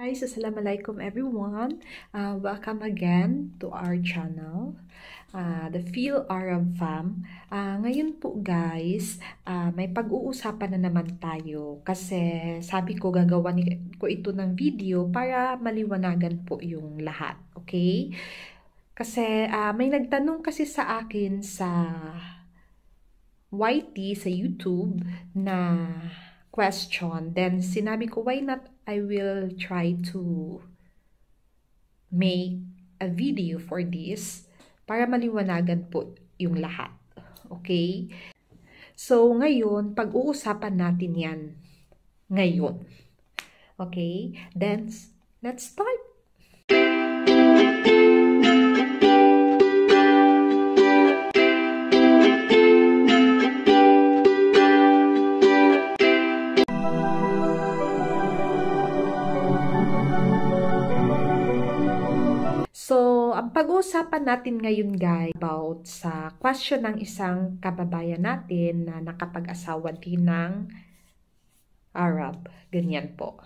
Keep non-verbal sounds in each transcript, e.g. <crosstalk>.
Guys, Assalamualaikum everyone. Uh, welcome again to our channel, uh, The Feel Arab Fam. Uh, ngayon po guys, uh, may pag-uusapan na naman tayo kasi sabi ko gagawa ko ito ng video para maliwanagan po yung lahat. Okay? Kasi uh, may nagtanong kasi sa akin sa YT sa YouTube na question. Then, sinabi ko, why not I will try to make a video for this para maliwanagan po yung lahat. Okay? So, ngayon, pag-uusapan natin yan ngayon. Okay? Then, let's start. Ang pag-uusapan natin ngayon guys about sa question ng isang kababayan natin na nakapag-asawa din ng Arab. Ganyan po.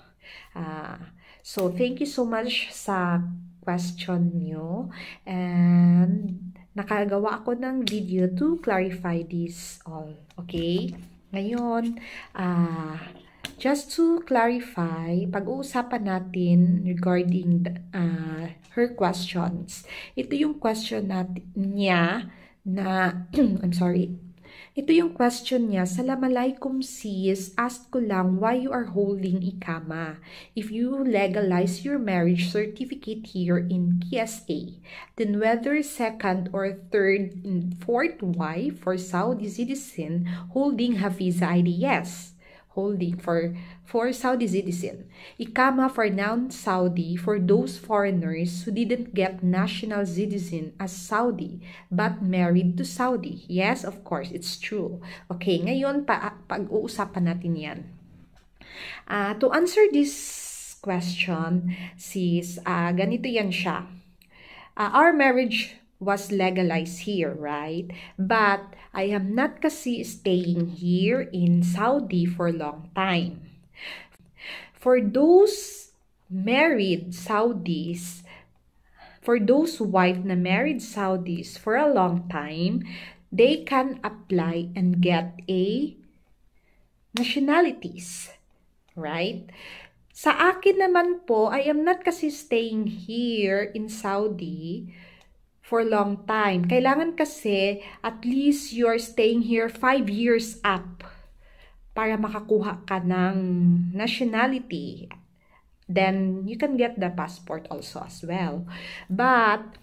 Uh, so, thank you so much sa question nyo. And nakagawa ako ng video to clarify this all. Okay? Ngayon, ah... Uh, Just to clarify, pag-uusapan natin regarding uh, her questions. Ito yung question natin niya na, <clears throat> I'm sorry, ito yung question niya, Salamalaikum sis, ask ko lang why you are holding ikama. If you legalize your marriage certificate here in KSA, then whether second or third and fourth wife for Saudi citizen holding Hafiza ID, yes holding for, for Saudi citizen. Ikama for non-Saudi for those foreigners who didn't get national citizen as Saudi but married to Saudi. Yes, of course, it's true. Okay, ngayon pa, pag-uusapan natin yan. Uh, to answer this question, sis, uh, ganito yan siya. Uh, our marriage was legalized here, right? But I am not kasi staying here in Saudi for a long time. For those married Saudis, for those wife na married Saudis for a long time, they can apply and get a nationalities, right? Sa akin naman po, I am not kasi staying here in Saudi for long time. Kailangan kasi at least you're staying here 5 years up para makakuha ka ng nationality. Then, you can get the passport also as well. But,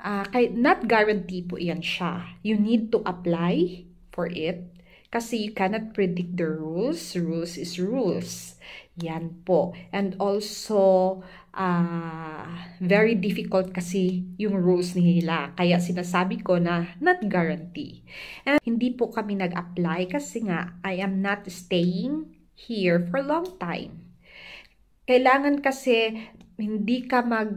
uh, kay, not guarantee po yan siya. You need to apply for it kasi you cannot predict the rules. Rules is rules. Yan po. And also, uh, very difficult kasi yung rules nila. Kaya sinasabi ko na not guarantee. And hindi po kami nag-apply kasi nga I am not staying here for long time. Kailangan kasi hindi ka mag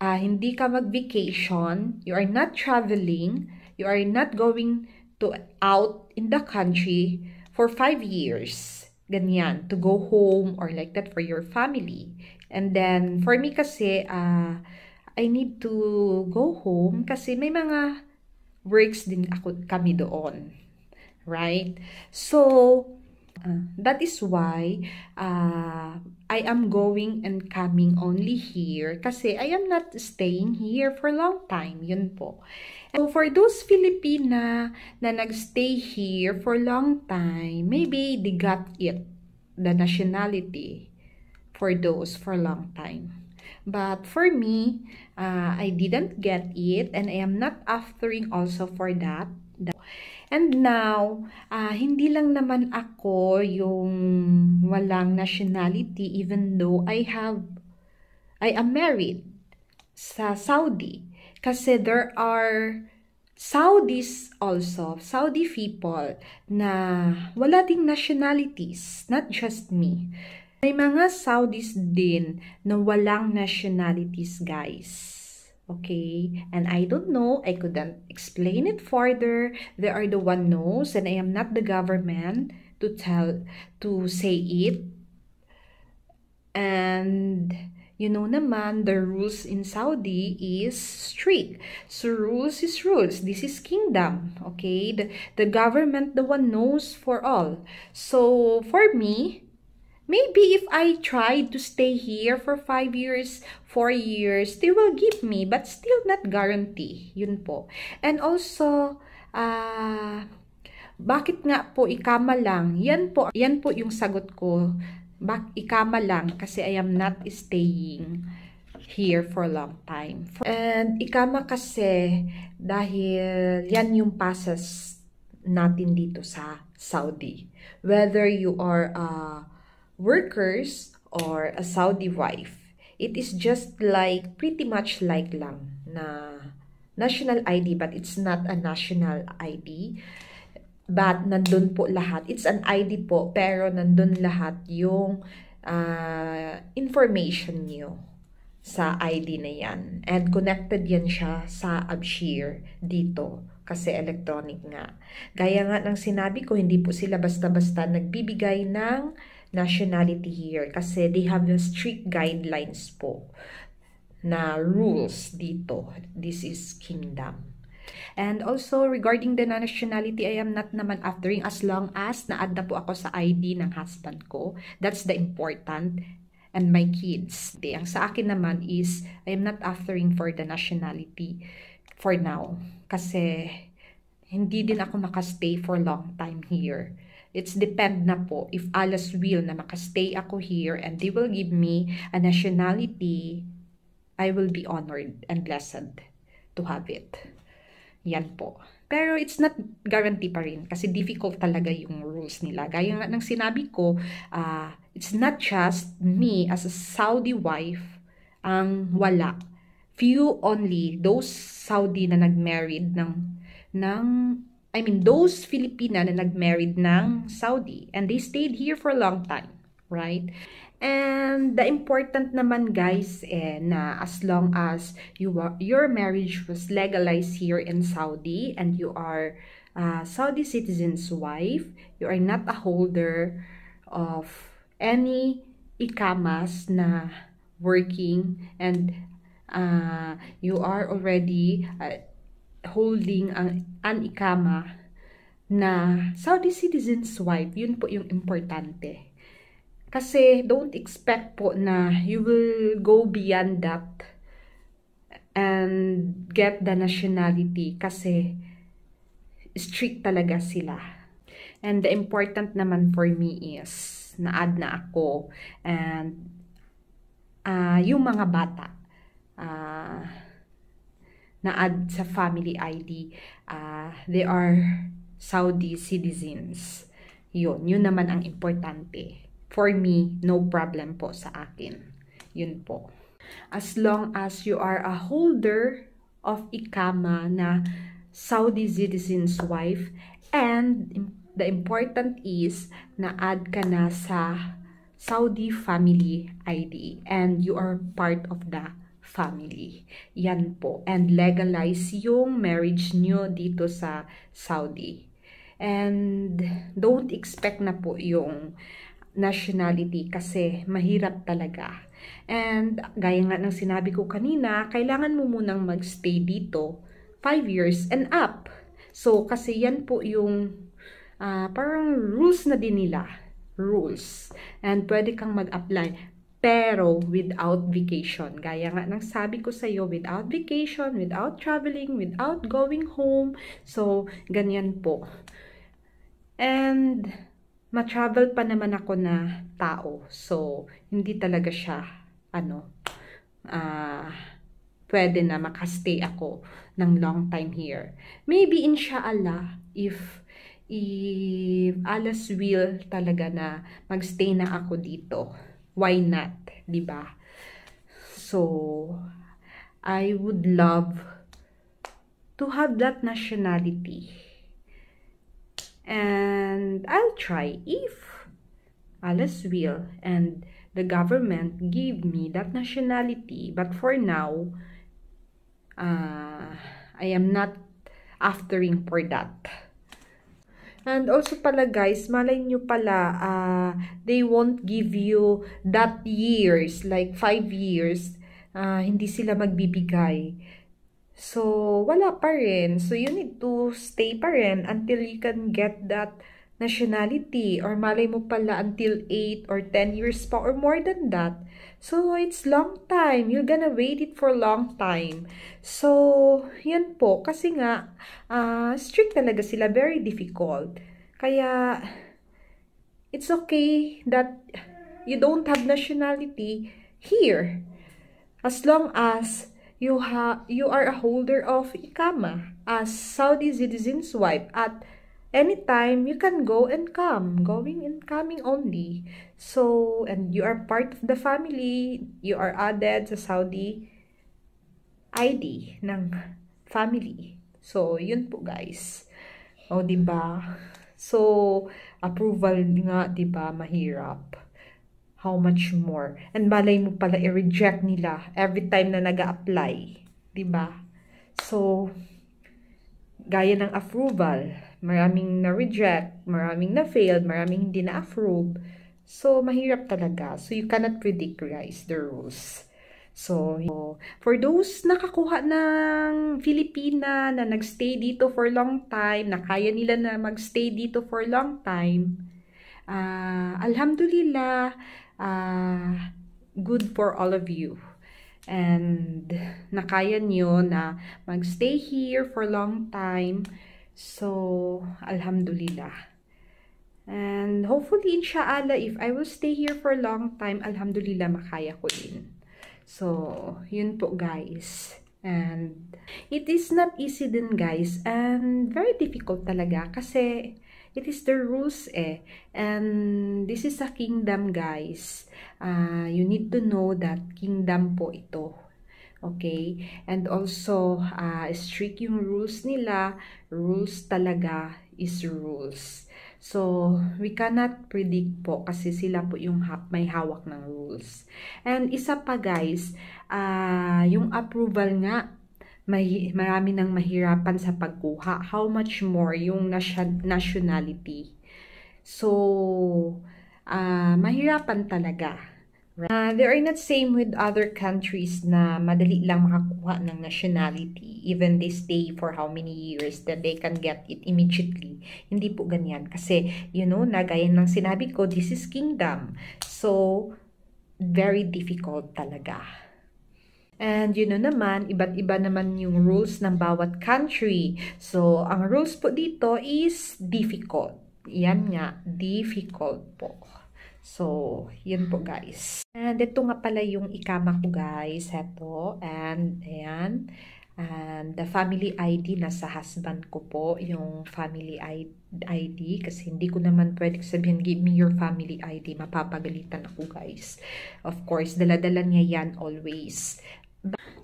uh, hindi ka mag-vacation, you are not traveling, you are not going to out in the country for five years. Ganyan, to go home or like that for your family. And then, for me kasi, uh, I need to go home kasi may mga works din ako kami doon. Right? So, uh, that is why uh, I am going and coming only here kasi I am not staying here for a long time. Yun po. So, for those Filipina na nagstay here for a long time, maybe they got it, the nationality for those for a long time. But for me, uh, I didn't get it and I am not aftering also for that. And now, uh, hindi lang naman ako yung walang nationality even though I have, I am married sa Saudi. Kasi there are Saudis also, Saudi people na wala ding nationalities, not just me. May mga Saudis din na walang nationalities, guys. Okay? And I don't know, I couldn't explain it further. They are the one knows and I am not the government to tell, to say it. And you know naman, the rules in Saudi is strict. So, rules is rules. This is kingdom, okay? The, the government, the one knows for all. So, for me, maybe if I try to stay here for 5 years, 4 years, they will give me, but still not guarantee. Yun po. And also. Uh, bakit nga po ikama lang? Yan po, yan po yung sagot ko bak ikama lang kasi I am not staying here for a long time. And ikama kasi dahil yan yung passes natin dito sa Saudi. Whether you are a workers or a Saudi wife, it is just like pretty much like lang na national ID but it's not a national ID But nandun po lahat. It's an ID po, pero nandun lahat yung uh, information nyo sa ID na yan. And connected yan siya sa Abshir dito kasi electronic nga. Gaya nga ng sinabi ko, hindi po sila basta-basta nagbibigay ng nationality here kasi they have the strict guidelines po na rules dito. This is kingdom. And also, regarding the nationality, I am not naman aftering as long as na-add na po ako sa ID ng husband ko. That's the important and my kids. Ang sa akin naman is, I am not aftering for the nationality for now. Kasi, hindi din ako makastay for long time here. It's depend na po if Allah's will na makastay ako here and they will give me a nationality, I will be honored and blessed to have it. Yan po. Pero it's not guarantee pa rin kasi difficult talaga yung rules nila. Gaya nga ng sinabi ko, uh, it's not just me as a Saudi wife ang wala. Few only, those Saudi na nag-married ng, ng I mean, those Filipina na nag-married ng Saudi and they stayed here for a long time, right? And the important naman guys eh, na as long as you are, your marriage was legalized here in Saudi and you are a Saudi citizen's wife, you are not a holder of any ikamas na working and uh, you are already uh, holding an, an ikama na Saudi citizen's wife, yun po yung importante. Kasi don't expect po na you will go beyond that and get the nationality kasi strict talaga sila. And the important naman for me is na-add na ako and uh, yung mga bata uh, na-add sa family ID uh, they are Saudi citizens. Yun, yun naman ang importante. For me, no problem po sa akin. Yun po. As long as you are a holder of ikama na Saudi citizen's wife and the important is na add ka na sa Saudi family ID and you are part of the family. Yan po. And legalize yung marriage nyo dito sa Saudi. And don't expect na po yung nationality kasi mahirap talaga. And gaya nga ng sinabi ko kanina, kailangan mo munang magstay dito 5 years and up. So kasi yan po yung uh, parang rules na din nila. Rules. And pwede kang mag-apply pero without vacation. Gaya nga ng sabi ko sa iyo, without vacation, without traveling, without going home. So, ganyan po. And ma-travel pa naman ako na tao. So, hindi talaga siya, ano, uh, pwede na makastay ako ng long time here. Maybe, inshallah, if, if Allah's will talaga na magstay na ako dito, why not, di ba? So, I would love to have that nationality. And I'll try if Allah's will and the government give me that nationality. But for now uh, I am not aftering for that And also pala guys, malay nyo pala, uh, they won't give you that years, like 5 years, uh, hindi sila magbibigay. So, wala pa rin. So, you need to stay pa rin until you can get that nationality or malay mo pala until 8 or 10 years pa or more than that. So, it's long time. You're gonna wait it for long time. So, yan po. Kasi nga, uh, strict talaga sila. Very difficult. Kaya, it's okay that you don't have nationality here. As long as you, ha you are a holder of ikama as Saudi citizen's wife at anytime you can go and come. Going and coming only. So and you are part of the family. You are added sa Saudi ID ng family. So yun po guys. O di ba so approval nga di ba mahirap. How much more? And balay mo pala i-reject nila every time na nag-apply di ba so gaya ng approval maraming na-reject, maraming na-failed, maraming hindi na-approve. So, mahirap talaga. So, you cannot predict, guys, the rules. So, for those nakakuha ng Filipina na nagstay dito for long time, na kaya nila na magstay dito for long time, uh, alhamdulillah, uh, good for all of you. And nakaya nyo na magstay here for long time, So, Alhamdulillah. And hopefully, inshallah, if I will stay here for a long time, Alhamdulillah, makaya ko din. So, yun po guys. And it is not easy din guys. And very difficult talaga kasi it is the rules eh. And this is a kingdom guys. Uh, you need to know that kingdom po ito. Okay? And also, uh, strict yung rules nila. Rules talaga is rules. So, we cannot predict po kasi sila po yung ha may hawak ng rules. And isa pa guys, uh, yung approval nga, may, marami nang mahirapan sa pagkuha. How much more yung nationality. So, uh, mahirapan talaga Uh, they are not same with other countries na madali lang makakuha ng nationality. Even they stay for how many years that they can get it immediately. Hindi po ganyan. Kasi, you know, nagaya ng sinabi ko, this is kingdom. So, very difficult talaga. And you know naman, iba't iba naman yung rules ng bawat country. So, ang rules po dito is difficult. Yan nga, difficult po. So, yun po guys. And ito nga pala yung ikama ko guys. Ito. And, ayan. And the family ID nasa husband ko po. Yung family ID. Kasi hindi ko naman pwede sabihin, give me your family ID. Mapapagalitan ako guys. Of course, daladala niya yan always.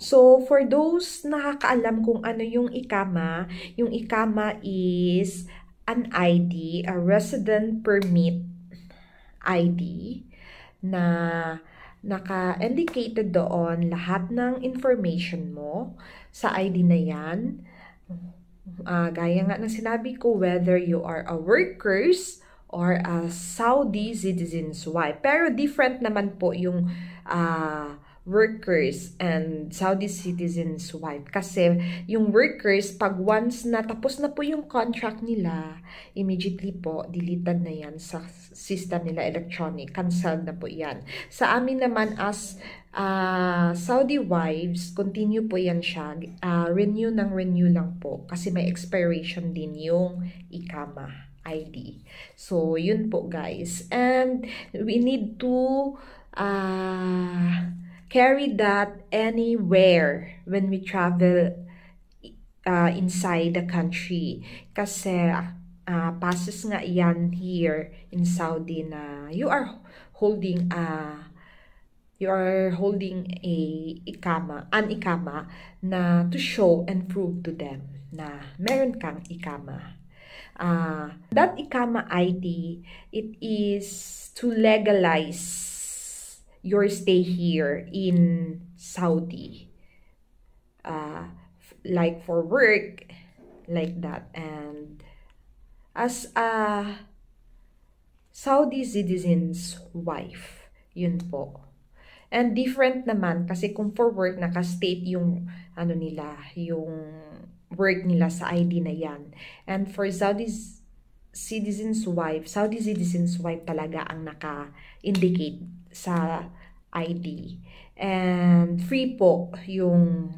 So, for those nakakaalam kung ano yung ikama, yung ikama is an ID, a resident permit ID na naka-indicated doon lahat ng information mo sa ID na yan. Uh, gaya nga ng sinabi ko, whether you are a workers or a Saudi citizen's wife. Pero different naman po yung uh, workers and Saudi citizens wife. Kasi yung workers, pag once na tapos na po yung contract nila, immediately po, deleted na yan sa system nila electronic. Cancelled na po yan. Sa amin naman as uh, Saudi wives, continue po yan siya. Uh, renew ng renew lang po. Kasi may expiration din yung ikama. ID. So, yun po guys. And we need to uh, carry that anywhere when we travel uh, inside the country. Kasi uh, passes nga yan here in Saudi na you are holding a you are holding a ikama, an ikama na to show and prove to them na meron kang ikama. Uh, that ikama ID, it is to legalize your stay here in Saudi. Uh, like for work, like that. And as a Saudi citizen's wife. Yun po. And different naman kasi kung for work naka-state yung ano nila, yung work nila sa ID na yan. And for Saudi's citizen's wife, Saudi citizen's wife talaga ang naka-indicate sa ID. And free po yung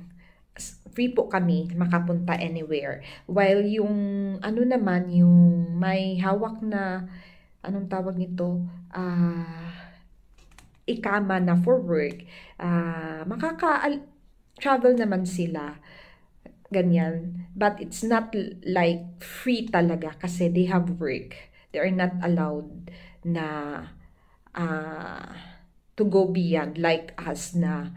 free po kami makapunta anywhere. While yung ano naman, yung may hawak na anong tawag nito? Ah uh, ikama na for work, uh, makaka-travel naman sila ganyan. But it's not like free talaga kasi they have work. They are not allowed na uh, to go beyond like us na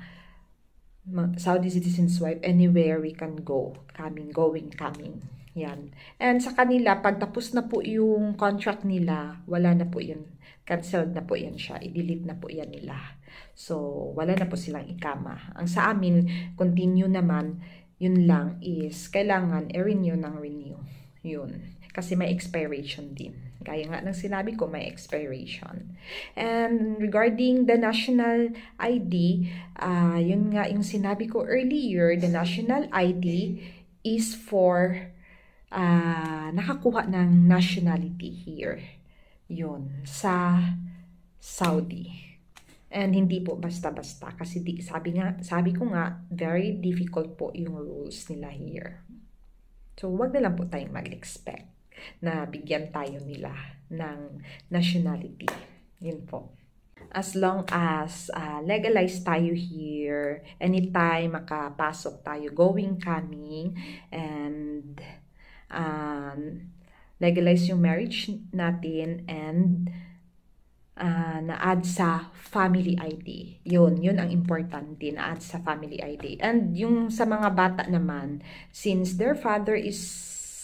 Saudi citizens wife anywhere we can go. Coming, going, coming. Yan. And sa kanila, pag tapos na po yung contract nila, wala na po yun. Cancelled na po yan siya. I-delete na po yan nila. So, wala na po silang ikama. Ang sa amin, continue naman yun lang is kailangan i-renew ng renew. Yun. Kasi may expiration din. Gaya nga ng sinabi ko, may expiration. And regarding the national ID, uh, yun nga yung sinabi ko earlier, the national ID is for uh, nakakuha ng nationality here. Yun. Sa Saudi. And hindi po basta-basta kasi di, sabi nga sabi ko nga very difficult po yung rules nila here. So wag na lang po tayong mag-expect na bigyan tayo nila ng nationality. Yun po. As long as uh, legalized tayo here, anytime makapasok tayo, going, coming, and um, legalize yung marriage natin and uh, na-add sa family ID. Yun, yun ang importante, na-add sa family ID. And yung sa mga bata naman, since their father is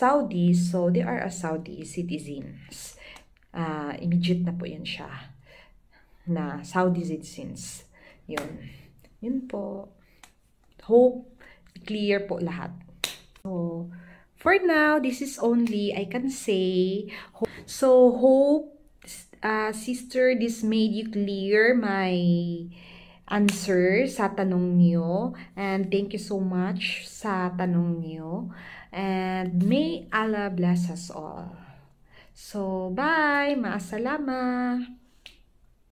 Saudi, so they are a Saudi citizens. Uh, immediate na po yun siya, na Saudi citizens. Yun. Yun po. Hope clear po lahat. So, for now, this is only I can say. So, hope uh, sister, this made you clear my answer sa tanong niyo. And thank you so much sa tanong niyo. And may Allah bless us all. So, bye! Maasalama!